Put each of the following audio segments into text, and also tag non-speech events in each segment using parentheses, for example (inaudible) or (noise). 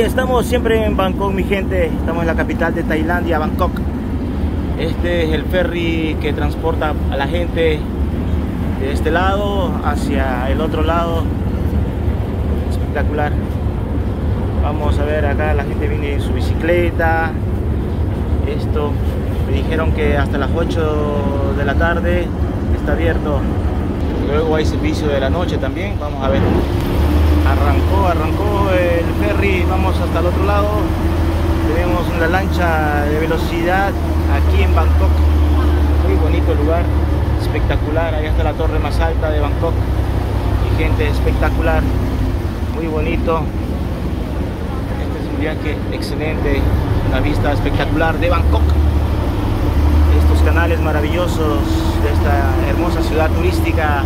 Estamos siempre en Bangkok, mi gente. Estamos en la capital de Tailandia, Bangkok. Este es el ferry que transporta a la gente de este lado hacia el otro lado. Espectacular. Vamos a ver acá, la gente viene en su bicicleta. Esto, me dijeron que hasta las 8 de la tarde está abierto. Luego hay servicio de la noche también. Vamos a ver arrancó, arrancó el ferry, vamos hasta el otro lado. Tenemos una lancha de velocidad aquí en Bangkok. Muy bonito lugar, espectacular. Ahí está la torre más alta de Bangkok. Y gente espectacular, muy bonito. Este es un viaje excelente, una vista espectacular de Bangkok. Estos canales maravillosos de esta hermosa ciudad turística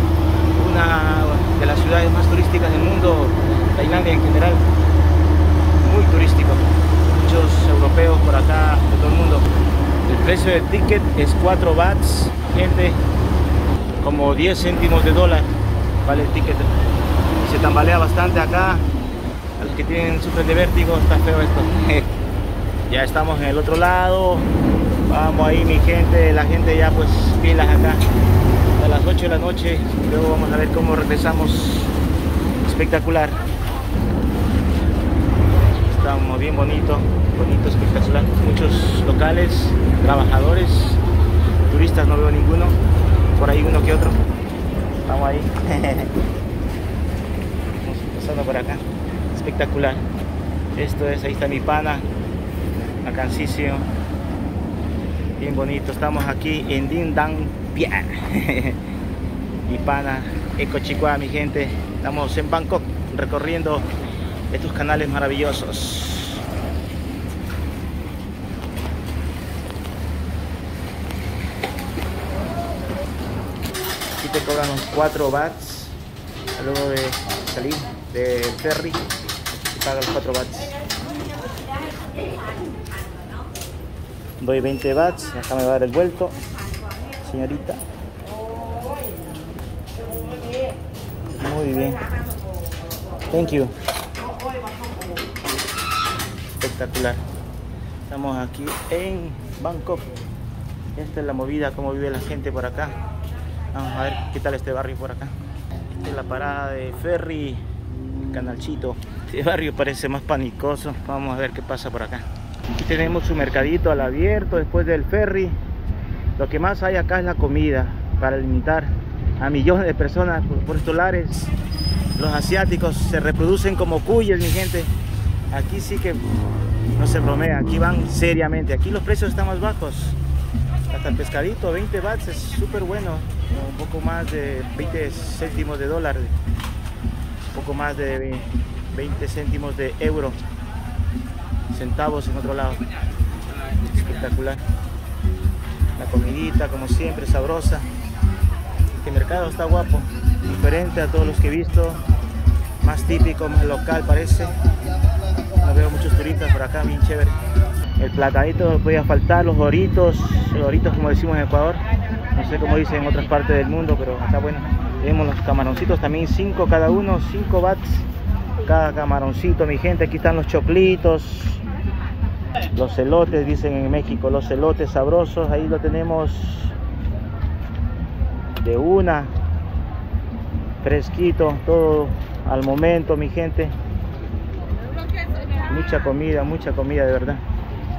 una de las ciudades más turísticas del mundo, Tailandia en general, muy turístico, muchos europeos por acá, de todo el mundo. El precio del ticket es 4 bahts, gente, como 10 céntimos de dólar vale el ticket. Se tambalea bastante acá, a los que tienen sufren de vértigo, está feo esto. (laughs) ya estamos en el otro lado, vamos ahí mi gente, la gente ya pues pilas acá las 8 de la noche. Luego vamos a ver cómo regresamos. Espectacular. Estamos bien bonito, bonito, espectacular. Muchos locales, trabajadores, turistas no veo ninguno. Por ahí uno que otro. Vamos ahí. (laughs) Vamos pasando por acá. Espectacular. Esto es, ahí está mi pana. Acancísimo. Bien bonito. Estamos aquí en Dindang Pia. (laughs) mi pana Eco Chicoa, mi gente. Estamos en Bangkok recorriendo estos canales maravillosos. Aquí te cobran unos 4 bahts luego de salir del ferry. Pagan los 4 bahts. Doy 20 bahts, acá me va a dar el vuelto, señorita. Muy bien. Thank you. Espectacular. Estamos aquí en Bangkok. Esta es la movida, cómo vive la gente por acá. Vamos a ver qué tal este barrio por acá. Esta es la parada de ferry, Canalchito. Este barrio parece más panicoso. Vamos a ver qué pasa por acá. Aquí tenemos su mercadito al abierto después del ferry. Lo que más hay acá es la comida para limitar a millones de personas por, lares. Los asiáticos se reproducen como cuyes, mi gente. Aquí sí que no se bromea, aquí van seriamente. Aquí los precios están más bajos. Hasta el pescadito, 20 bahts, es súper bueno. Un poco más de 20 céntimos de dólar. Un poco más de 20 céntimos de euro. Centavos en otro lado. Espectacular. La comidita, como siempre, sabrosa. Este mercado está guapo, diferente a todos los que he visto, más típico, más local parece. No veo muchos turistas por acá, bien chévere. El platadito no podía faltar, los doritos, los doritos como decimos en Ecuador. No sé cómo dicen en otras partes del mundo, pero está bueno. Tenemos los camaroncitos también, 5 cada uno, 5 bats cada camaroncito, mi gente. Aquí están los choclitos, los celotes, dicen en México, los celotes sabrosos. Ahí lo tenemos de una fresquito todo al momento mi gente. Mucha comida mucha comida de verdad.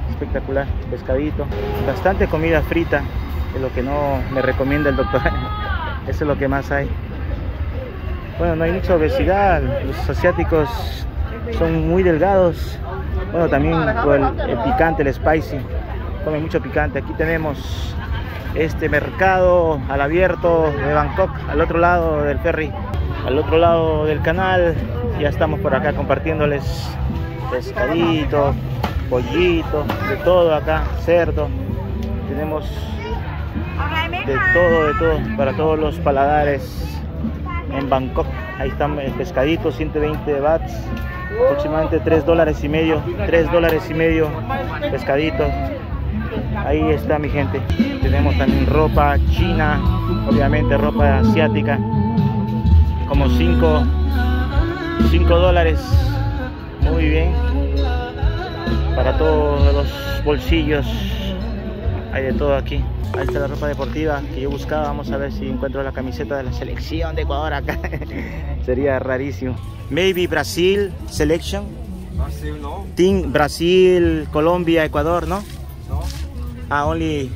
Espectacular pescadito. Bastante comida frita es lo que no me recomienda el doctor. (laughs) Eso es lo que más hay. Bueno no hay mucha obesidad. Los asiáticos son muy delgados. Bueno también el, el picante el spicy. Comen mucho picante. Aquí tenemos este mercado al abierto de Bangkok, al otro lado del ferry, al otro lado del canal. Ya estamos por acá compartiéndoles pescadito, pollito, de todo acá, cerdo. Tenemos de todo, de todo, para todos los paladares en Bangkok. Ahí están el pescadito, 120 bahts, aproximadamente 3 dólares y medio, 3 dólares y medio pescadito ahí está mi gente tenemos también ropa china obviamente ropa asiática como 5 5 dólares Muy bien. Para todos los bolsillos. Hay de todo aquí. Ahí está la ropa deportiva que yo buscaba. Vamos a ver si encuentro la camiseta de la selección de Ecuador acá. (laughs) Sería rarísimo. Maybe Brasil selection. Brasil no. Team Brasil, Colombia, Ecuador, ¿no? Ah, only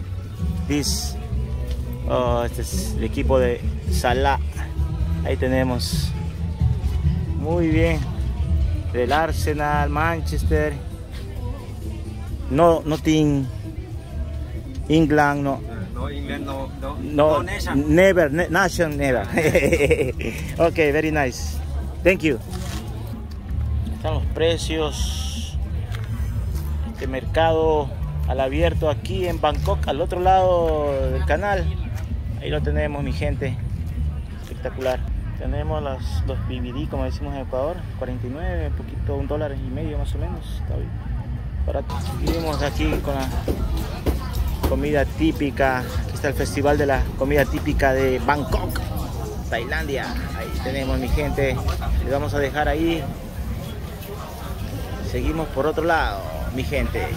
this. Oh, este es el equipo de Salah. Ahí tenemos. Muy bien. Del Arsenal, Manchester. No, no team. England, no. No England, no. No, No, no nation. never, ne- nation, never. (laughs) okay, very nice. Thank you. Están los precios. Este mercado al abierto aquí en Bangkok, al otro lado del canal. Ahí lo tenemos, mi gente. Espectacular. Tenemos los, los BBD, como decimos en Ecuador, 49, un poquito, un dólar y medio más o menos. Barato. Seguimos aquí con la comida típica. Aquí está el festival de la comida típica de Bangkok, Tailandia. Ahí tenemos mi gente. Les vamos a dejar ahí. Seguimos por otro lado, mi gente.